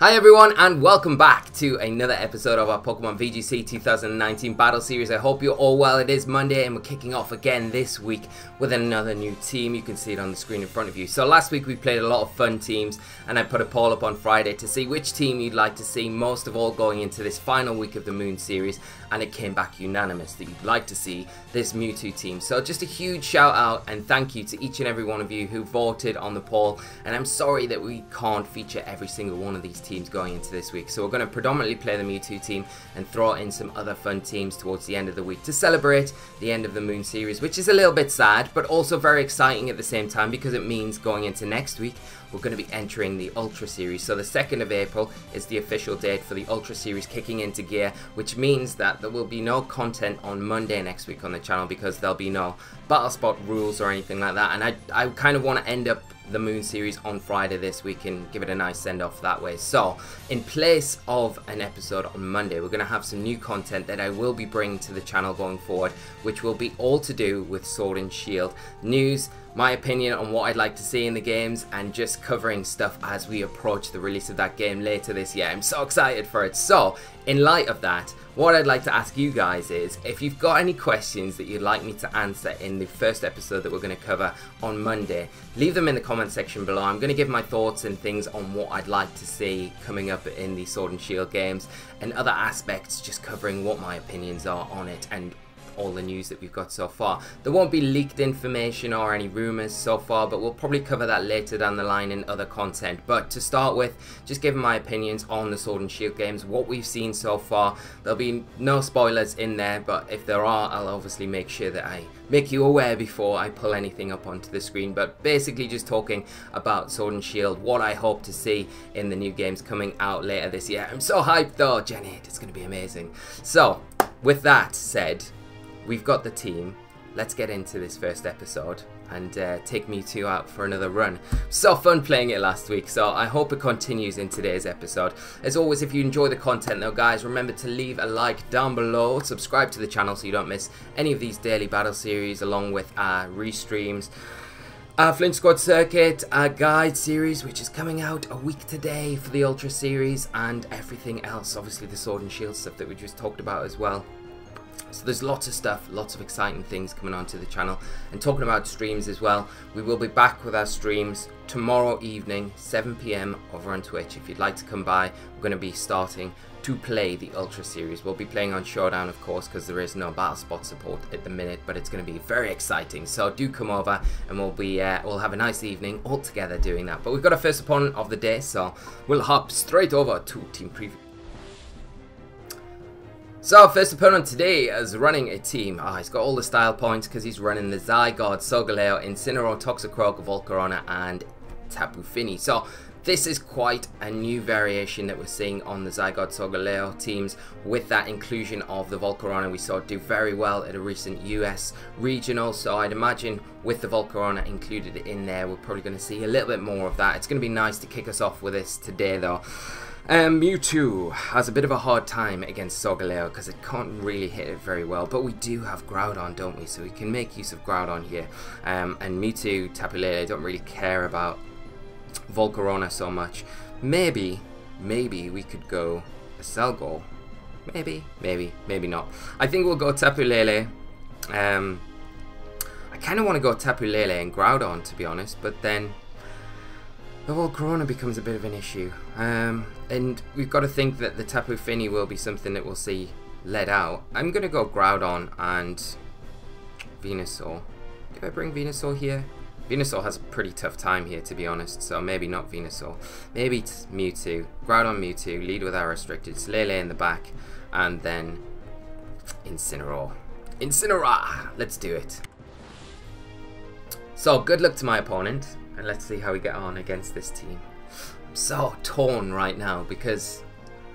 Hi everyone and welcome back to another episode of our Pokemon VGC 2019 Battle Series. I hope you're all well. It is Monday and we're kicking off again this week with another new team. You can see it on the screen in front of you. So last week we played a lot of fun teams and I put a poll up on Friday to see which team you'd like to see most of all going into this final week of the Moon Series and it came back unanimous that you'd like to see this Mewtwo team. So just a huge shout out and thank you to each and every one of you who voted on the poll and I'm sorry that we can't feature every single one of these teams going into this week. So we're going to predominantly play the Mewtwo team and throw in some other fun teams towards the end of the week to celebrate the end of the Moon series, which is a little bit sad, but also very exciting at the same time because it means going into next week, we're going to be entering the Ultra Series. So the 2nd of April is the official date for the Ultra Series kicking into gear, which means that there will be no content on Monday next week on the channel because there'll be no Battle Spot rules or anything like that. And I, I kind of want to end up the Moon series on Friday this week and give it a nice send off that way. So, in place of an episode on Monday, we're going to have some new content that I will be bringing to the channel going forward, which will be all to do with Sword and Shield news, my opinion on what I'd like to see in the games, and just covering stuff as we approach the release of that game later this year. I'm so excited for it. So, in light of that, what I'd like to ask you guys is if you've got any questions that you'd like me to answer in the first episode that we're going to cover on Monday, leave them in the comment section below. I'm going to give my thoughts and things on what I'd like to see coming up in the Sword and Shield games and other aspects, just covering what my opinions are on it and all the news that we've got so far. There won't be leaked information or any rumours so far, but we'll probably cover that later down the line in other content. But to start with, just giving my opinions on the Sword and Shield games, what we've seen so far. There'll be no spoilers in there, but if there are, I'll obviously make sure that I make you aware before I pull anything up onto the screen. But basically just talking about Sword and Shield, what I hope to see in the new games coming out later this year. I'm so hyped though, Jenny, it's going to be amazing. So, with that said, we've got the team. Let's get into this first episode and uh, take Mewtwo out for another run. So fun playing it last week, so I hope it continues in today's episode. As always, if you enjoy the content though, guys, remember to leave a like down below, subscribe to the channel so you don't miss any of these daily battle series along with our restreams. Our Flint Squad Circuit, our guide series, which is coming out a week today for the Ultra series, and everything else, obviously the Sword and Shield stuff that we just talked about as well. So there's lots of stuff, lots of exciting things coming onto the channel. And talking about streams as well, we will be back with our streams tomorrow evening, 7pm over on Twitch. If you'd like to come by, we're going to be starting to play the Ultra Series. We'll be playing on Showdown, of course, because there is no Battle Spot support at the minute, but it's going to be very exciting. So do come over, and we'll be uh, we'll have a nice evening all together doing that. But we've got our first opponent of the day, so we'll hop straight over to Team Preview. So, our first opponent today is running a team. Ah, oh, he's got all the style points because he's running the Zygarde, Solgaleo, Incineroar, Toxicroak, Volcarona, and Tapu Fini. So, this is quite a new variation that we're seeing on the Zygarde Solgaleo teams with that inclusion of the Volcarona we saw do very well at a recent US regional so I'd imagine with the Volcarona included in there we're probably going to see a little bit more of that. It's going to be nice to kick us off with this today though. Um, Mewtwo has a bit of a hard time against Solgaleo because it can't really hit it very well, but we do have Groudon, don't we? So we can make use of Groudon here. Um, and Mewtwo, Tapu Lele don't really care about Volcarona so much. Maybe, maybe we could go Accelgor. Maybe, maybe, maybe not. I think we'll go Tapu Lele. Um, I kind of want to go Tapu Lele and Groudon, to be honest, but then the Volcarona becomes a bit of an issue. Um, and we've got to think that the Tapu Fini will be something that we'll see let out. I'm going to go Groudon and Venusaur. Do I bring Venusaur here? Venusaur has a pretty tough time here, to be honest, so maybe not Venusaur. Maybe it's Mewtwo. Groudon Mewtwo, lead with our restricted, Lele in the back, and then Incineroar. Incineroar! Let's do it. So, good luck to my opponent and let's see how we get on against this team. I'm so torn right now because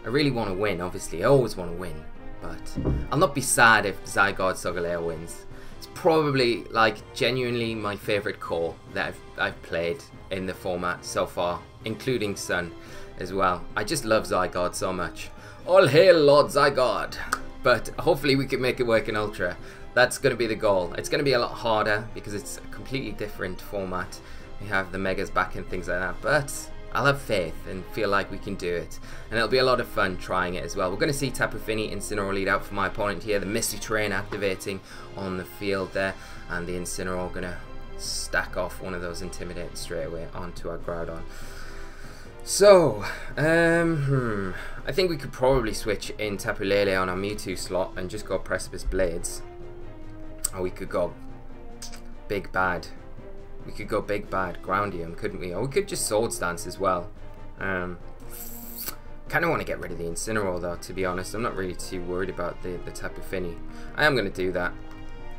I really want to win, obviously. I always want to win, but I'll not be sad if Zygarde Solgaleo wins. It's probably, like, genuinely my favourite core that I've, I've played in the format so far, including Sun as well. I just love Zygarde so much. All hail Lord Zygarde! But hopefully we can make it work in Ultra. That's going to be the goal. It's going to be a lot harder because it's a completely different format we have the megas back and things like that. But I'll have faith and feel like we can do it. And it'll be a lot of fun trying it as well. We're going to see Tapu Fini Incineroar lead out for my opponent here. The Misty Terrain activating on the field there. And the Incineroar going to stack off one of those Intimidate straight away onto our Groudon. So, um, hmm, I think we could probably switch in Tapu Lele on our Mewtwo slot and just go Precipice Blades. Or we could go Big Bad. We could go Big Bad Groundium, couldn't we? Or we could just Swords Dance as well. Um, kind of want to get rid of the Incineroar though, to be honest. I'm not really too worried about the, the Tapu Fini. I am going to do that.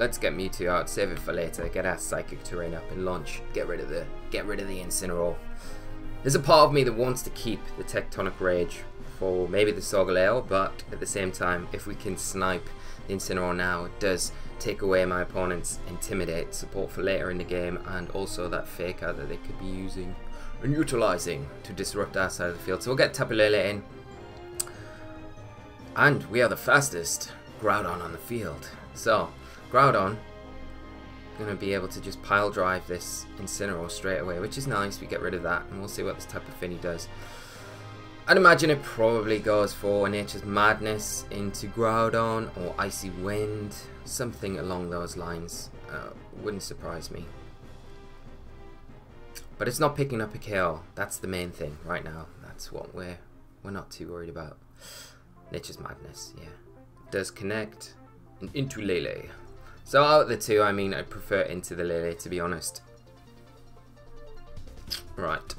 Let's get Mewtwo out, save it for later, get our Psychic Terrain up and launch. Get rid of the get rid of the Incineroar. There's a part of me that wants to keep the Tectonic Rage for maybe the Solgaleo, but at the same time, if we can snipe the Incineroar now, it does take away my opponent's Intimidate support for later in the game, and also that Fake Out that they could be using and utilizing to disrupt our side of the field. So we'll get Tapu Lele in. And we are the fastest Groudon on the field. So, Groudon going to be able to just pile drive this Incineroar straight away, which is nice. We get rid of that, and we'll see what this Tapu Fini does. I'd imagine it probably goes for Nature's Madness into Groudon or Icy Wind, something along those lines. Uh, wouldn't surprise me. But it's not picking up a KO. That's the main thing right now. That's what we're we're not too worried about. Nature's Madness, yeah. Does connect into Lele. So out of the two, I mean, I prefer into the Lele to be honest. Right.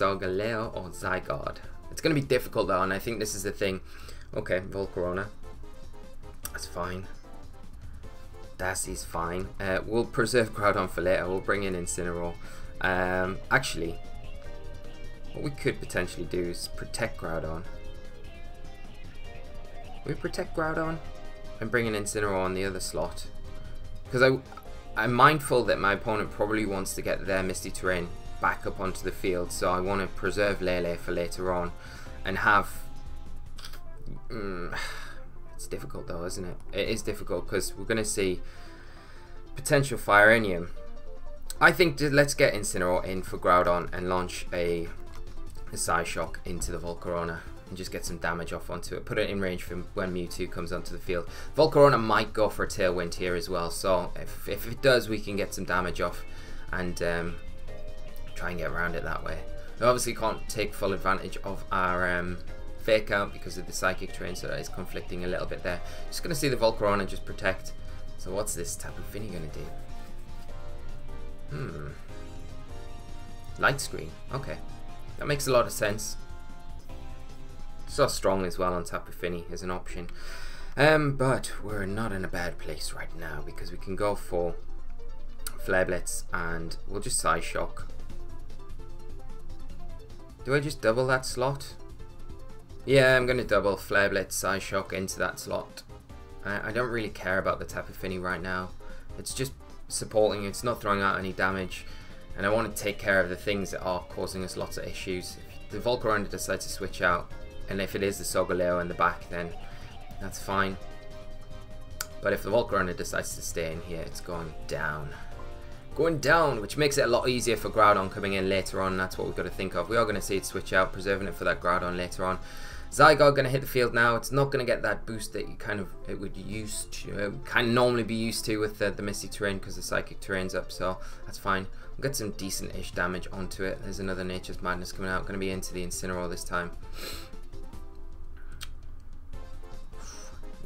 Solgaleo or Zygarde? It's going to be difficult though, and I think this is the thing. Okay, Volcarona. That's fine. Darcy's fine. Uh, we'll preserve Groudon for later. We'll bring in Incineroar. Um, actually, what we could potentially do is protect Groudon. We protect Groudon and bring in Incineroar on the other slot. Because I, I'm mindful that my opponent probably wants to get their Misty Terrain back up onto the field, so I want to preserve Lele for later on and have. Mm, it's difficult though, isn't it? It is difficult because we're going to see potential Fire Inium. I think let's get Incineroar in for Groudon and launch a, a Psyshock into the Volcarona and just get some damage off onto it. Put it in range for when Mewtwo comes onto the field. Volcarona might go for a Tailwind here as well, so if, if it does, we can get some damage off and um, try and get around it that way. We obviously can't take full advantage of our um, fake out because of the psychic terrain, so that is conflicting a little bit there. Just going to see the Volcarona just protect. So what's this Tapu Fini going to do? Hmm. Light screen. Okay. That makes a lot of sense. So strong as well on Tapu Fini as an option. Um, but we're not in a bad place right now because we can go for Flare Blitz and we'll just Psyshock do I just double that slot? Yeah, I'm going to double Flare Blitz Shock into that slot. I, I, don't really care about the Tapu Fini right now. It's just supporting, it's not throwing out any damage. And I want to take care of the things that are causing us lots of issues. If the Volcarona decides to switch out, and if it is the Solgaleo in the back, then that's fine. But if the Volcarona decides to stay in here, it's going down going down, which makes it a lot easier for Groudon coming in later on. That's what we've got to think of. We are going to see it switch out, preserving it for that Groudon later on. Zygarde going to hit the field now. It's not going to get that boost that you kind of it would used to, uh, kind of normally be used to with the, the Misty Terrain because the Psychic Terrain's up, so that's fine. We'll get some decent-ish damage onto it. There's another Nature's Madness coming out. Going to be into the Incineroar this time.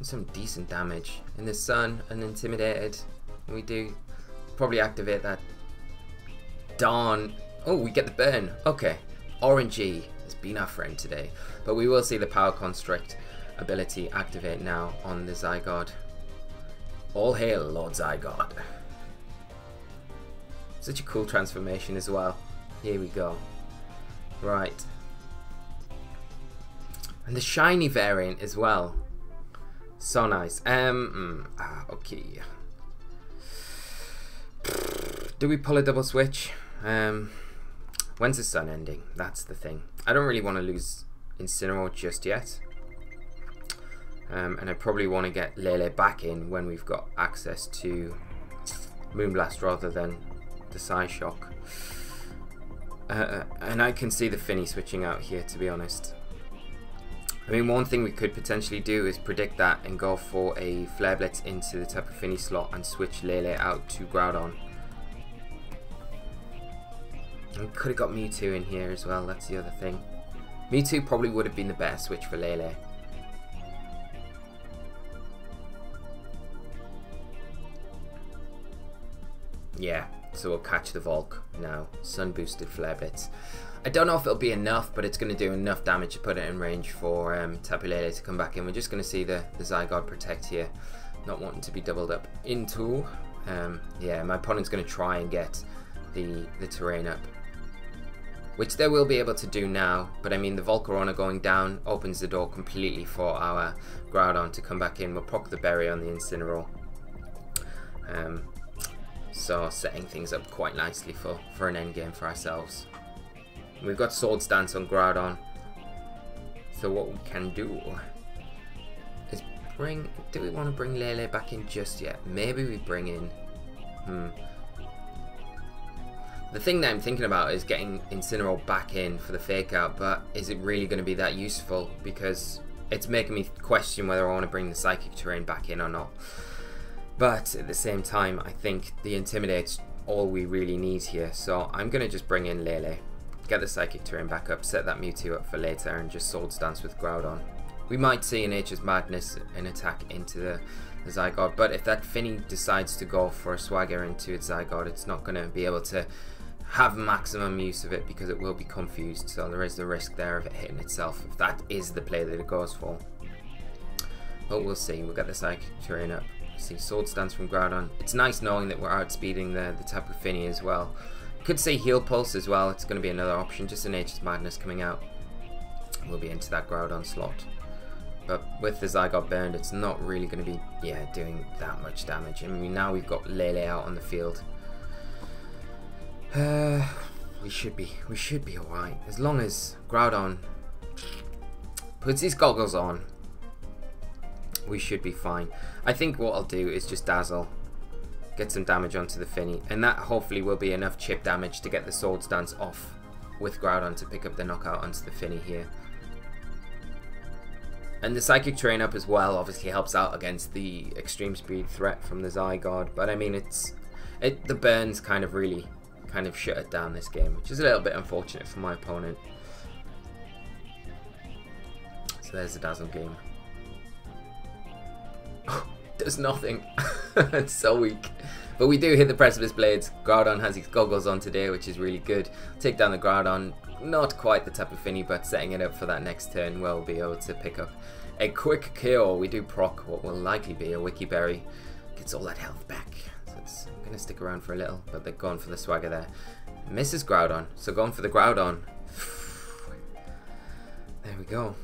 some decent damage. In the sun, and intimidated. We do probably activate that Dawn. Oh, we get the burn. Okay. Orangey has been our friend today. But we will see the Power Construct ability activate now on the Zygarde. All hail Lord Zygarde. Such a cool transformation as well. Here we go. Right. And the shiny variant as well. So nice. Um, mm, ah, okay. Do we pull a double switch? Um, when's the sun ending? That's the thing. I don't really want to lose Incineroar just yet. Um, and I probably want to get Lele back in when we've got access to Moonblast rather than the Psyshock. Uh, and I can see the Fini switching out here, to be honest. I mean, one thing we could potentially do is predict that and go for a Flare Blitz into the Tapu Fini slot and switch Lele out to Groudon. And could have got Mewtwo in here as well, that's the other thing. Mewtwo probably would have been the better switch for Lele. Yeah, so we'll catch the Volk now. Sun boosted Flare Blitz. I don't know if it'll be enough, but it's going to do enough damage to put it in range for um, Tapu Lele to come back in. We're just going to see the, the Zygarde protect here, not wanting to be doubled up into. Um, yeah, my opponent's going to try and get the, the terrain up. Which they will be able to do now, but I mean the Volcarona going down opens the door completely for our Groudon to come back in. We'll proc the berry on the Incineroar. Um, so setting things up quite nicely for, for an endgame for ourselves. We've got Swords Dance on Groudon. So what we can do is bring... Do we want to bring Lele back in just yet? Maybe we bring in... Hmm. The thing that I'm thinking about is getting Incineroar back in for the fake out, but is it really going to be that useful? Because it's making me question whether I want to bring the Psychic Terrain back in or not. But at the same time, I think the Intimidate's all we really need here. So I'm going to just bring in Lele, get the Psychic Terrain back up, set that Mewtwo up for later, and just Swords Dance with Groudon. We might see in Nature's Madness an attack into the, the Zygarde, but if that Fini decides to go for a Swagger into its Zygarde, it's not going to be able to have maximum use of it because it will be confused, so there is the risk there of it hitting itself if that is the play that it goes for. But we'll see, we'll get the Psychic Terrain up see sword Dance from Groudon. It's nice knowing that we're outspeeding the, the Tapu Fini as well. Could say Heal Pulse as well, it's going to be another option, just a Nature's Madness coming out. We'll be into that Groudon slot. But with the Zygarde burned, it's not really going to be, yeah, doing that much damage. I mean, now we've got Lele out on the field. Uh, we should be, we should be alright. As long as Groudon puts his goggles on we should be fine. I think what I'll do is just Dazzle, get some damage onto the Fini, and that hopefully will be enough chip damage to get the Swords Dance off with Groudon to pick up the knockout onto the Fini here. And the Psychic Terrain up as well obviously helps out against the extreme speed threat from the Zygarde, but I mean it's it the burns kind of really kind of shut it down this game, which is a little bit unfortunate for my opponent. So there's the Dazzle game. Oh, does nothing. it's so weak. But we do hit the Precipice Blades. Groudon has his goggles on today, which is really good. Take down the Groudon. Not quite the type Tapu Fini, but setting it up for that next turn, we'll be able to pick up a quick kill. We do proc what will likely be a Wiki Berry. Gets all that health back. It's going to stick around for a little, but they're going for the swagger there. Misses Groudon. So going for the Groudon. there we go.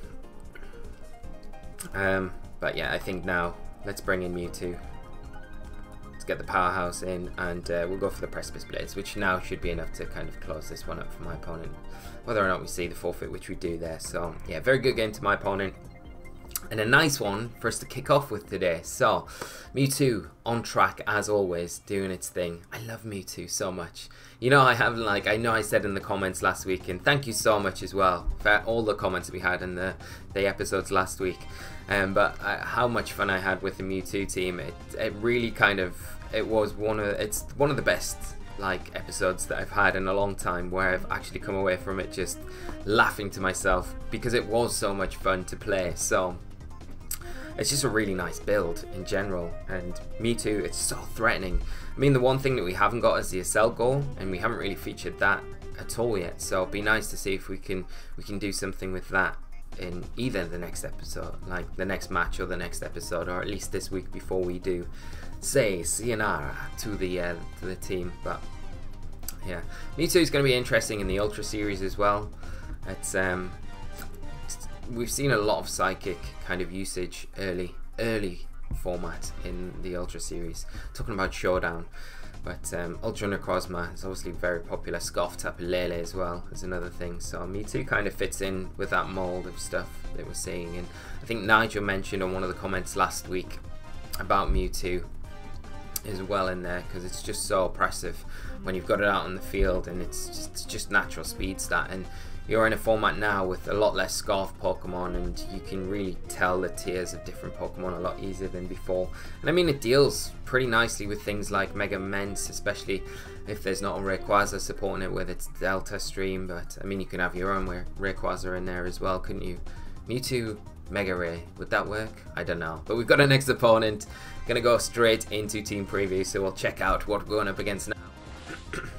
Um, but yeah, I think now let's bring in Mewtwo. Let's get the powerhouse in and uh, we'll go for the Precipice Blades, which now should be enough to kind of close this one up for my opponent. Whether or not we see the forfeit, which we do there. So yeah, very good game to my opponent. And a nice one for us to kick off with today. So, Mewtwo on track as always, doing its thing. I love Mewtwo so much. You know, I have like, I know I said in the comments last week, and thank you so much as well for all the comments we had in the, the episodes last week. Um, but uh, how much fun I had with the Mewtwo team. It, it really kind of, it was one of, it's one of the best like episodes that I've had in a long time where I've actually come away from it just laughing to myself because it was so much fun to play. So it's just a really nice build in general and Mewtwo it's so threatening. I mean the one thing that we haven't got is the Accelgor and we haven't really featured that at all yet so it'd be nice to see if we can we can do something with that in either the next episode like the next match or the next episode or at least this week before we do say Sayonara to the uh, to the team but yeah. Mewtwo is going to be interesting in the Ultra series as well. It's um we've seen a lot of psychic kind of usage early, early format in the Ultra series. Talking about Showdown, but um, Ultra Necrozma is obviously very popular. Scarf Tapu Lele as well is another thing. So Mewtwo kind of fits in with that mold of stuff that we're seeing. And I think Nigel mentioned on one of the comments last week about Mewtwo as well in there because it's just so oppressive when you've got it out on the field and it's just, it's just natural speed stat and you're in a format now with a lot less Scarf Pokemon and you can really tell the tiers of different Pokemon a lot easier than before. And I mean it deals pretty nicely with things like Mega Mence, especially if there's not a Rayquaza supporting it with its Delta stream, but I mean you can have your own Rayquaza in there as well, couldn't you? Mewtwo, Mega Ray, would that work? I don't know. But we've got our next opponent, gonna go straight into team preview, so we'll check out what we're going up against now.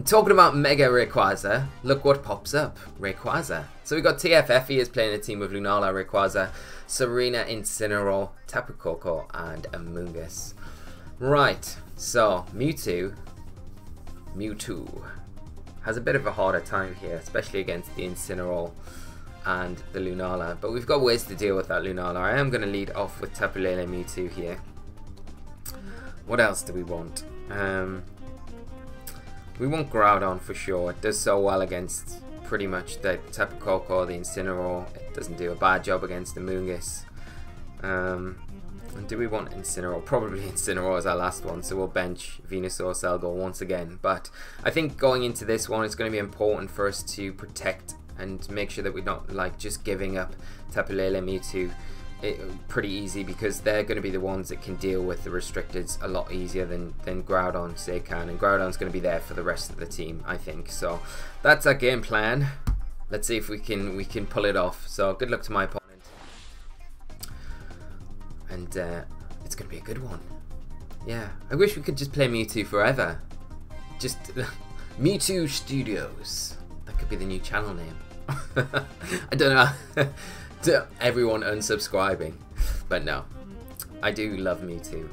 And talking about Mega Rayquaza, look what pops up. Rayquaza. So we got TFFE is playing a team of Lunala, Rayquaza, Serena, Incineroar, Tapu Koko, and Amoonguss. Right, so Mewtwo, Mewtwo has a bit of a harder time here, especially against the Incineroar and the Lunala. But we've got ways to deal with that Lunala. I am going to lead off with Tapu Lele Mewtwo here. What else do we want? Um, we want Groudon for sure. It does so well against pretty much the Tapu Koko, the Incineroar. It doesn't do a bad job against the Moongus. Um, and do we want Incineroar? Probably Incineroar is our last one, so we'll bench Venusaur Selgo once again. But I think going into this one, it's going to be important for us to protect and make sure that we're not like just giving up Tapu Lele Mewtwo it, pretty easy because they're going to be the ones that can deal with the restricteds a lot easier than, than Groudon say can and Groudon's going to be there for the rest of the team I think. So that's our game plan. Let's see if we can we can pull it off. So good luck to my opponent. And uh, it's going to be a good one. Yeah I wish we could just play Mewtwo forever. Just Mewtwo Studios. That could be the new channel name. I don't know to everyone unsubscribing. But no, I do love Mewtwo.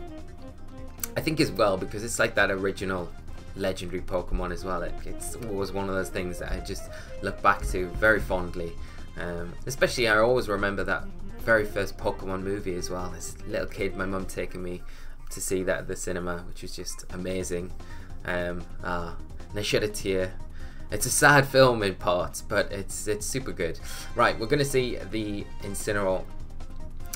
I think as well because it's like that original legendary Pokemon as well. It, it's was one of those things that I just look back to very fondly. Um, especially, I always remember that very first Pokemon movie as well. A little kid, my mum taking me to see that at the cinema, which was just amazing. Um, ah, and I shed a tear it's a sad film in parts, but it's it's super good. Right, we're going to see the Incineroar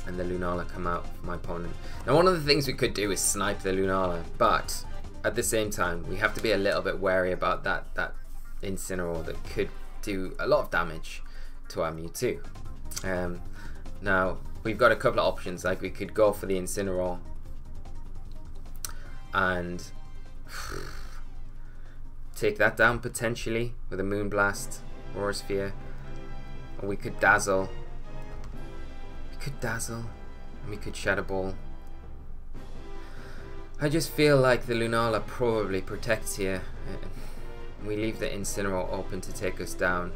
and the Lunala come out for my opponent. Now, one of the things we could do is snipe the Lunala, but at the same time, we have to be a little bit wary about that, that Incineroar that could do a lot of damage to our Mewtwo. Um, now, we've got a couple of options, like we could go for the Incineroar and take that down potentially with a Moonblast, Aura Sphere. Or we could Dazzle. We could Dazzle. And we could Shadow Ball. I just feel like the Lunala probably protects here. Uh, we leave the Incineroar open to take us down.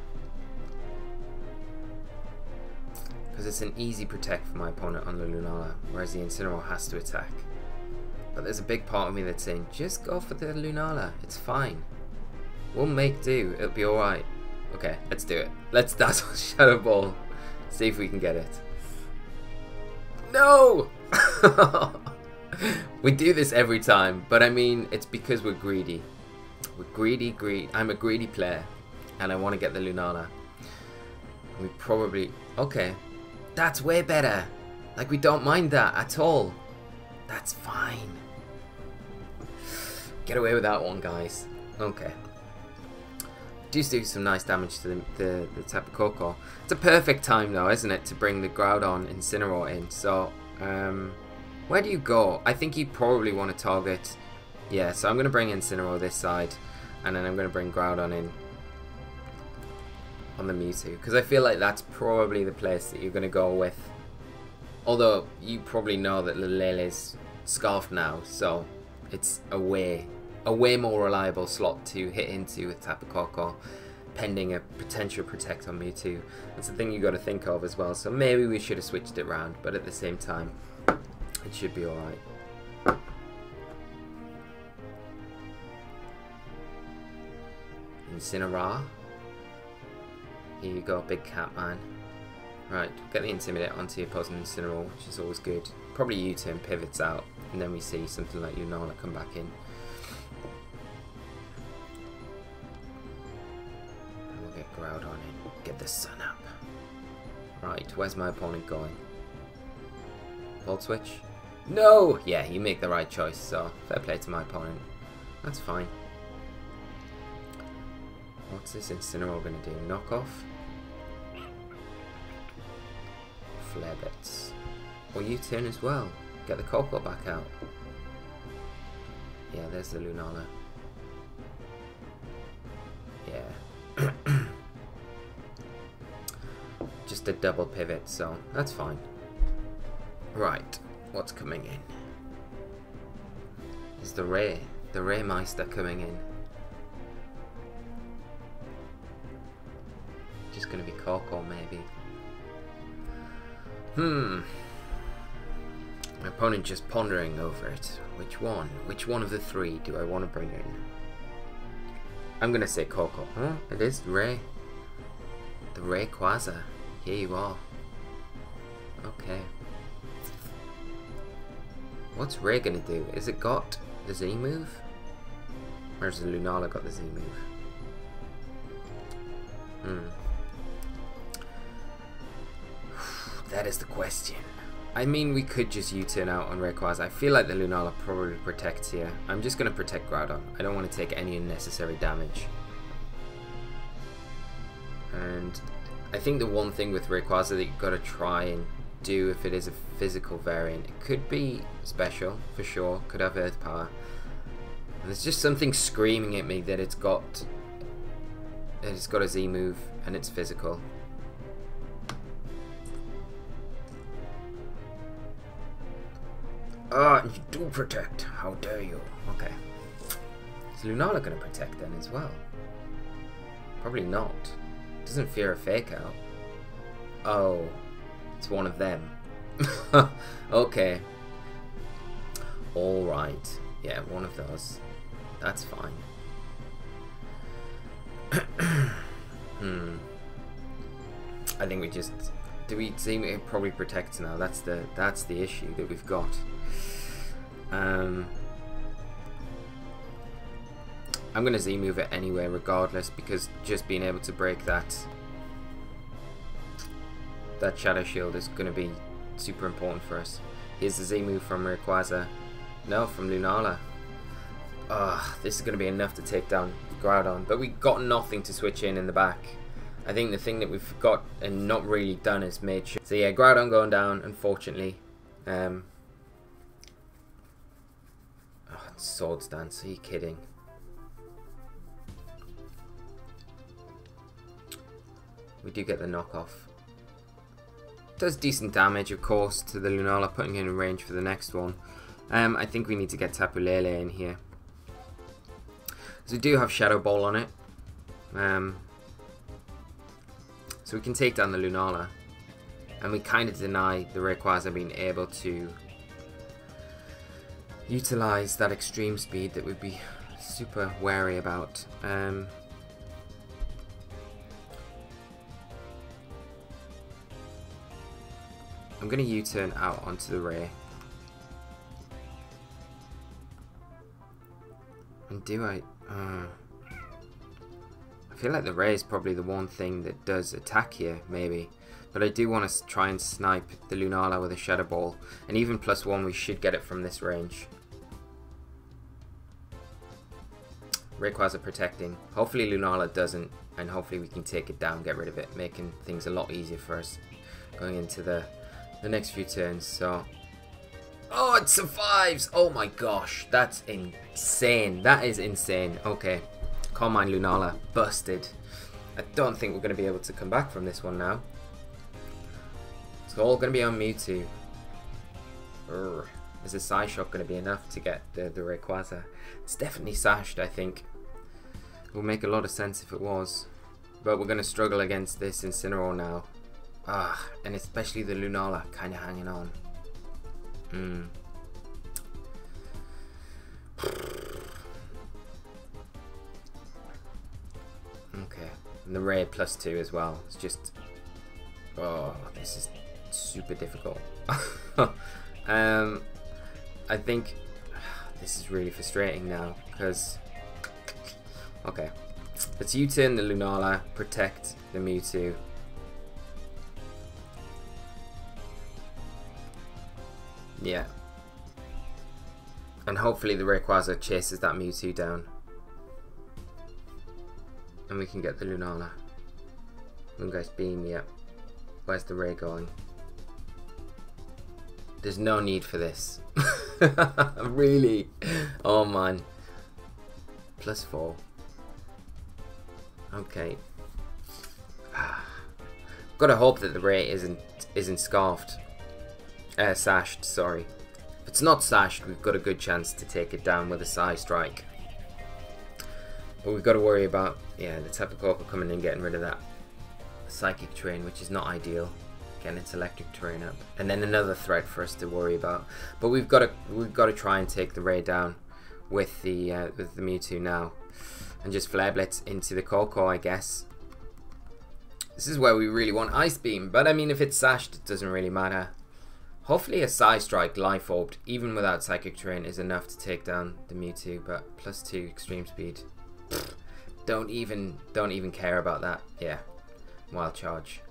Because it's an easy protect for my opponent on the Lunala, whereas the Incineroar has to attack. But there's a big part of me that's saying, just go for the Lunala, it's fine. We'll make do. It'll be alright. Okay, let's do it. Let's dazzle Shadow Ball. See if we can get it. No! we do this every time, but I mean, it's because we're greedy. We're greedy, greedy. I'm a greedy player, and I want to get the Lunala. We probably... Okay. That's way better. Like, we don't mind that at all. That's fine. Get away with that one, guys. Okay does do some nice damage to the, the, the Tapu Koko. It's a perfect time though, isn't it, to bring the Groudon Incineroar in. So, um, where do you go? I think you probably want to target... Yeah, so I'm going to bring Incineroar this side, and then I'm going to bring Groudon in on the Mewtwo. Because I feel like that's probably the place that you're going to go with. Although, you probably know that Lele's scarfed now, so it's away a way more reliable slot to hit into with Tapu Koko, pending a potential protect on Mewtwo. That's the thing you got to think of as well. So maybe we should have switched it around, but at the same time, it should be alright. Incineroar. Here you go, big cat man. Right, get the Intimidate onto your opposing Incineroar, which is always good. Probably U-turn pivots out, and then we see something like Lunala come back in. The sun up. Right, where's my opponent going? Volt switch? No! Yeah, you make the right choice, so fair play to my opponent. That's fine. What's this Incineroar going to do? Knock off? Flare Blitz. Or U-turn as well. Get the Koko back out. Yeah, there's the Lunala. Just a double pivot, so that's fine. Right, what's coming in? Is the Ray, the Ray Meister coming in? Just gonna be Koko, maybe. Hmm. My opponent just pondering over it. Which one? Which one of the three do I want to bring in? I'm gonna say Koko. Huh? It is Ray. The Ray Rayquaza. Here you are. Okay. What's Ray gonna do? Is it got the Z move? Has the Lunala got the Z move? Hmm. That is the question. I mean, we could just U-turn out on Rayquaza. I feel like the Lunala probably protects here. I'm just going to protect Groudon. I don't want to take any unnecessary damage. And I think the one thing with Rayquaza that you've got to try and do if it is a physical variant, it could be special, for sure. Could have Earth Power. And there's just something screaming at me that it's got... It's got a Z move and it's physical. Ah, you do protect. How dare you? Okay. Is Lunala going to protect then as well? Probably not. Doesn't fear a fake out. Oh. It's one of them. okay. Alright. Yeah, one of those. That's fine. hmm. I think we just do we see it probably protects now? That's the that's the issue that we've got. Um, I'm going to Z-move it anyway regardless because just being able to break that that Shadow Shield is going to be super important for us. Here's the Z-move from Rayquaza. No, from Lunala. Ugh, this is going to be enough to take down Groudon. But we got nothing to switch in in the back. I think the thing that we've got and not really done is made sure. So yeah, Groudon going down, unfortunately. Um, Swords Dance, are you kidding? Do get the knockoff. Does decent damage, of course, to the Lunala, putting in range for the next one. Um, I think we need to get Tapu Lele in here. Because we do have Shadow Ball on it. Um, so we can take down the Lunala. And we kind of deny the Rayquaza being able to utilize that extreme speed that we'd be super wary about. Um, I'm going to U-turn out onto the rear. And do I... Uh, I feel like the ray is probably the one thing that does attack here, maybe. But I do want to try and snipe the Lunala with a Shadow Ball. And even plus one, we should get it from this range. Rayquaza protecting. Hopefully Lunala doesn't, and hopefully we can take it down, get rid of it, making things a lot easier for us going into the, the next few turns. So, Oh, it survives! Oh my gosh, that's insane. That is insane. Okay, Carmine Lunala, busted. I don't think we're going to be able to come back from this one now. It's all going to be on Mewtwo. Urgh. Is a Psyshock going to be enough to get the, the Rayquaza? It's definitely Sashed, I think. It would make a lot of sense if it was. But we're going to struggle against this Incineroar now. Ah, and especially the Lunala kind of hanging on. Hmm. Okay. And the Ray plus two as well. It's just... Oh, this is super difficult. um, I think this is really frustrating now because okay let's U-turn the Lunala protect the Mewtwo yeah And hopefully the Rayquaza chases that Mewtwo down. And we can get the Lunala. Moongeist Beam, yeah. Where's the Ray going? There's no need for this. really? Oh man. Plus four. Okay. Gotta hope that the Ray isn't isn't scarfed. Uh, sashed, sorry. If it's not sashed, we've got a good chance to take it down with a Psystrike. But we've got to worry about, yeah, the Tapu Koko coming in getting rid of that Psychic Terrain, which is not ideal. Getting its Electric Terrain up. And then another threat for us to worry about. But we've got to we've got to try and take the Ray down with the uh, with the Mewtwo now. And just Flare Blitz into the Koko, I guess. This is where we really want Ice Beam, but I mean if it's sashed it doesn't really matter. Hopefully a Psystrike Life Orbed, even without Psychic Terrain, is enough to take down the Mewtwo, but plus 2 Extreme Speed. don't even don't even care about that. Yeah. Wild Charge.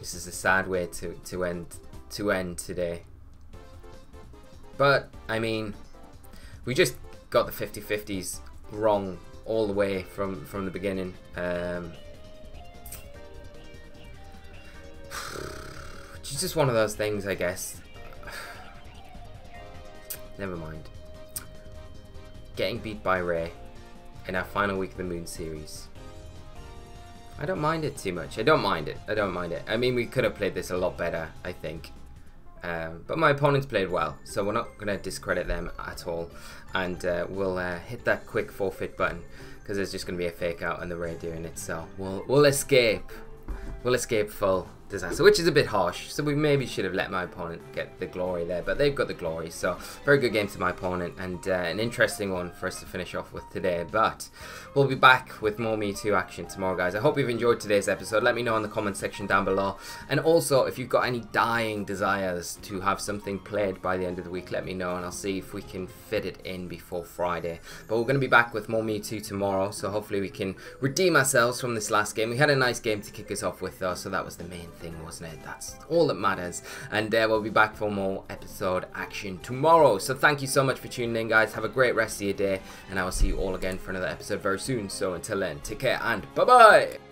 This is a sad way to, to end to end today. But I mean we just got the 50-50s wrong all the way from from the beginning. Um, it's just one of those things, I guess. Never mind. Getting beat by Ray in our final week of the Moon series. I don't mind it too much. I don't mind it. I don't mind it. I mean, we could have played this a lot better, I think. Um, but my opponents played well, so we're not going to discredit them at all. And uh, we'll uh, hit that quick forfeit button because there's just going to be a fake out on the radio in it. So we'll we'll escape. We'll escape full disaster, which is a bit harsh. So we maybe should have let my opponent get the glory there, but they've got the glory. So very good game to my opponent and uh, an interesting one for us to finish off with today. But we'll be back with more Mewtwo action tomorrow, guys. I hope you've enjoyed today's episode. Let me know in the comment section down below. And also, if you've got any dying desires to have something played by the end of the week, let me know and I'll see if we can fit it in before Friday. But we're going to be back with more Mewtwo tomorrow, so hopefully we can redeem ourselves from this last game. We had a nice game to kick us off with, though, so that was the main thing, wasn't it? That's all that matters. And uh, we'll be back for more episode action tomorrow. So thank you so much for tuning in, guys. Have a great rest of your day, and I will see you all again for another episode very soon. So until then, take care and bye bye.